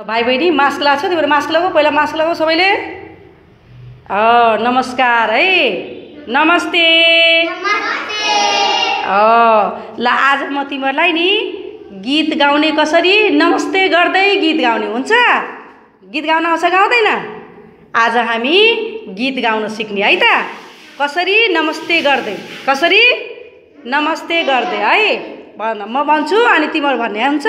भाइ बहिनी मास्क लगाएको छ तिम्रो मास्क लगाऊ। पहिला मास्क लगाऊ सबैले। नमस्कार है। नमस्ते। ल आज म तिमीहरूलाई नि गीत गाउने कसरी नमस्ते गर्दै गीत गाउने हुन्छ? गीत गाउन आउँछ गाउँदैन आज हामी गीत गाउन सिक्ने है त। कसरी नमस्ते गर्दै कसरी नमस्ते गर्दै है। भन म भन्छु अनि तिमीहरू भन्ने हुन्छ।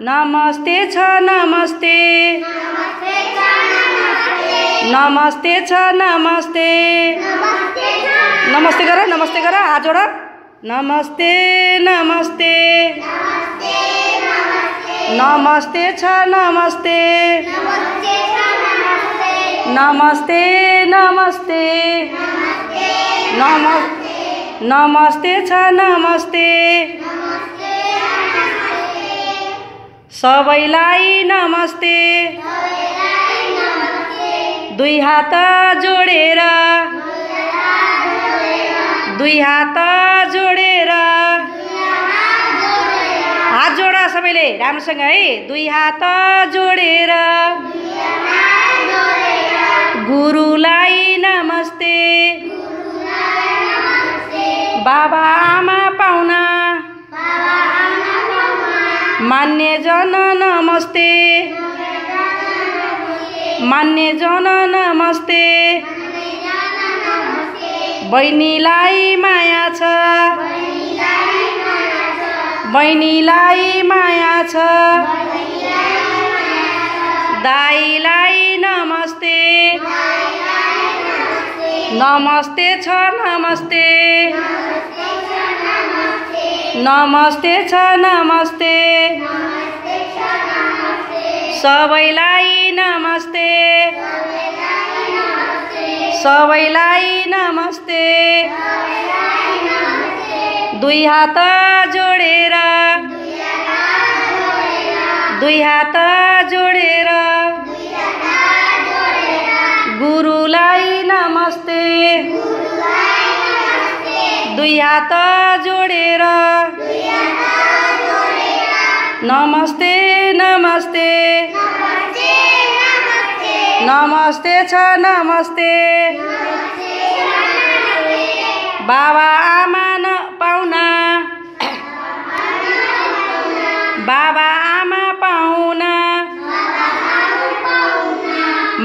नमस्ते छ नमस्ते। नमस्ते छ नमस्ते। नमस्ते गर नमस्ते गर जोड। नमस्ते नमस्ते। नमस्ते छ नमस्ते। नमस्ते नमस्ते। नम नमस्ते छ नमस्ते। सबैलाई नमस्ते। दुई हात जोडेर। दुई हात जोडेर। हात जोड सबैले राम्रोसँग है। दुई हात जोडेर। गुरुलाई नमस्ते। बाबा आमा पाहुना। मान्यजन नमस्ते। मान्यजन नमस्ते। बहिनीलाई माया छ। बहिनीलाई माया छ। दाईलाई नमस्ते। नमस्ते छ नमस्ते। नमस्ते छ नमस्ते। सबैलाई नमस्ते। सबैलाई नमस्ते। दुई हात जोडेर। दुई हात जोडेर। गुरुलाई नमस्ते। दुई हात जोडेर। नमस्ते नमस्ते। नमस्ते छ नमस्ते। बाबा आमा न पाहुना बाबा आमा पाहुना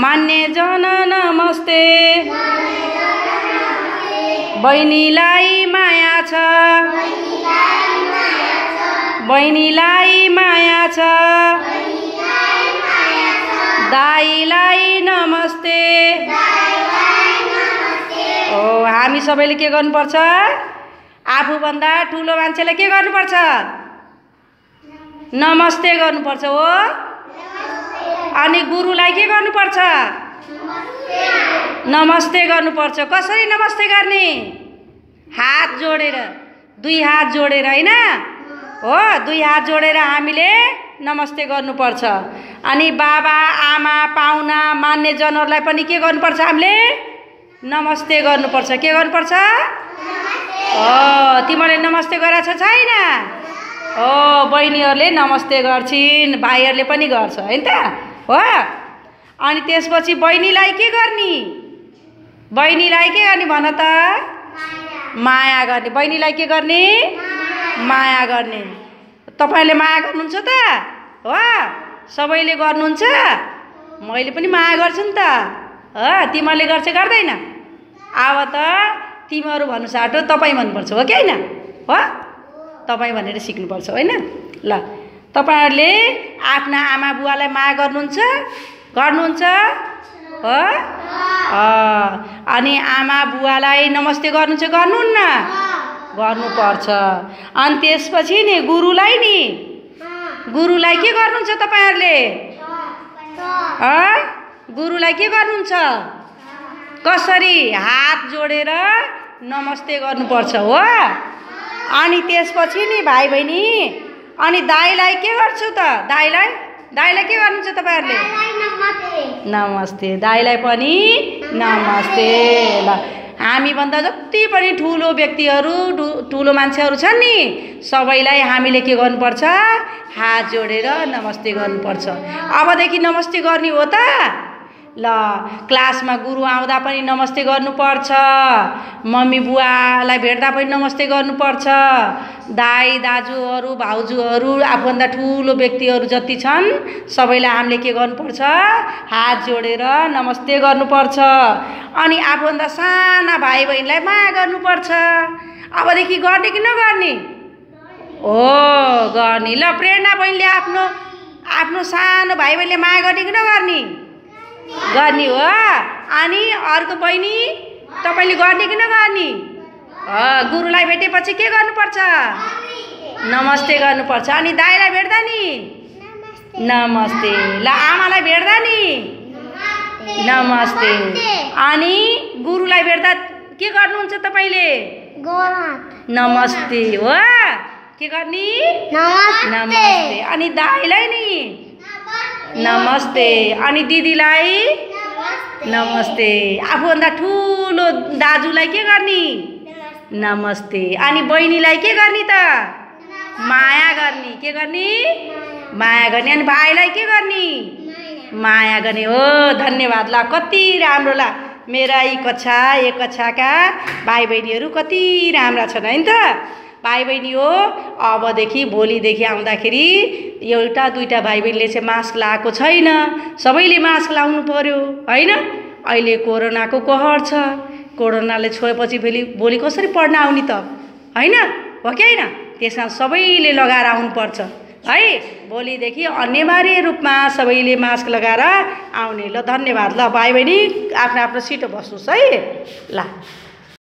मान्यजन नमस्ते। बहिनीलाई माया छ। बहिनीलाई माया छ। दाईलाई नमस्ते। ओ हामी सबैले के गर्नुपर्छ? आफूभन्दा ठुलो मान्छेलाई के गर्नुपर्छ? नमस्ते गर्नुपर्छ हो। अनि गुरुलाई के गर्नुपर्छ? नमस्ते गर्नुपर्छ। कसरी नमस्ते गर्ने? हात जोडेर दुई हात जोडेर होइन? हो दुई हात जोडेर हामीले नमस्ते गर्नुपर्छ। अनि बाबा आमा पाहुना मान्यजनहरूलाई पनि के गर्नुपर्छ हामीले? नमस्ते गर्नुपर्छ। के गर्नुपर्छ? हो तिमीहरूले नमस्ते गरेको छ छैन? हो बहिनीहरूले नमस्ते गर्छिन् भाइहरूले पनि गर्छ होइन त? हो। अनि त्यसपछि बहिनीलाई के गर्ने? बहिनीलाई के गर्ने भन त? माया। गर्ने। बहिनीलाई के गर्ने? माया। गर्ने। तपाईँहरूले माया गर्नुहुन्छ त? हो? सबैले गर्नुहुन्छ? मैले पनि माया गर्छु नि त। हो? तिमीहरूले गर्छ गर्दैन? अब त तिमीहरू भन्नु साटो तपाईँ भन्नुपर्छ हो कि होइन? हो? तपाईँ भनेर सिक्नुपर्छ होइन? ल तपाईँहरूले आफ्ना आमा बुवालाई माया गर्नुहुन्छ? गर्नुहुन्छ? हो? अनि आमा बुवालाई नमस्ते गर्नु चाहिँ गर्नुहुन्न? गर्नुपर्छ। अनि त्यसपछि नि गुरुलाई नि? गुरुलाई के गर्नुहुन्छ तपाईँहरूले? गुरुलाई के गर्नुहुन्छ? कसरी हात जोडेर नमस्ते गर्नुपर्छ हो? अनि त्यसपछि नि भाइ बहिनी अनि दाईलाई के गर्छु त? दाईलाई? दाईलाई के गर्नुहुन्छ तपाईँहरूले? नमस्ते। दाईलाई पनि नमस्ते। ल हामीभन्दा जति पनि ठुलो व्यक्तिहरू ठुलो मान्छेहरू छन् नि सबैलाई हामीले के गर्नुपर्छ? हात जोडेर नमस्ते गर्नुपर्छ। अबदेखि नमस्ते गर्ने हो त। ल क्लासमा गुरु आउँदा पनि नमस्ते गर्नुपर्छ। मम्मी बुवालाई भेट्दा पनि नमस्ते गर्नुपर्छ। दाई दाजुहरू भाउजूहरू आफूभन्दा ठुलो व्यक्तिहरू जति छन् सबैलाई हामीले के गर्नुपर्छ? हात जोडेर नमस्ते गर्नुपर्छ। अनि आफूभन्दा साना भाइ बहिनीलाई माया गर्नुपर्छ। अबदेखि गर्ने कि नगर्ने? हो गर्ने। ल प्रेरणा बहिनीले आफ्नो आफ्नो सानो भाइ बहिनीले माया गर्ने कि नगर्ने? गर्ने हो। अनि अर्को बहिनी तपाईँले गर्ने कि नगर्ने? गुरुलाई भेटेपछि के गर्नुपर्छ? नमस्ते गर्नुपर्छ। अनि दाईलाई भेट्दा नि? नमस्ते। ल आमालाई भेट्दा नि? नमस्ते। अनि गुरुलाई भेट्दा के गर्नुहुन्छ तपाईँले? नमस्ते। हो के गर्ने? नमस्ते। अनि दाईलाई नि? नमस्ते। अनि दिदीलाई? नमस्ते। आफूभन्दा ठुलो दाजुलाई के गर्ने? नमस्ते। अनि बहिनीलाई के गर्ने त? माया गर्ने। के गर्ने? माया गर्ने। अनि भाइलाई के गर्ने? माया गर्ने। हो धन्यवाद। ल कति राम्रो ला। मेरा यी कक्षा एक कक्षाका भाइ बहिनीहरू कति राम्रा छन् होइन त। भाइ बहिनी हो अबदेखि भोलिदेखि आउँदाखेरि एउटा दुईवटा भाइ बहिनीले चाहिँ मास्क लगाएको छैन। सबैले मास्क लाउनु पऱ्यो होइन? अहिले कोरोनाको कहर छ। कोरोनाले छोएपछि फेरि भोलि कसरी पढ्न आउने त? होइन? हो कि होइन? त्यसमा सबैले लगाएर आउनुपर्छ। है भोलिदेखि अनिवार्य रूपमा सबैले मास्क लगाएर आउने। ल धन्यवाद। ल भाइ बहिनी आफ्नो आफ्नो सिटो बस्नुहोस् है। ल।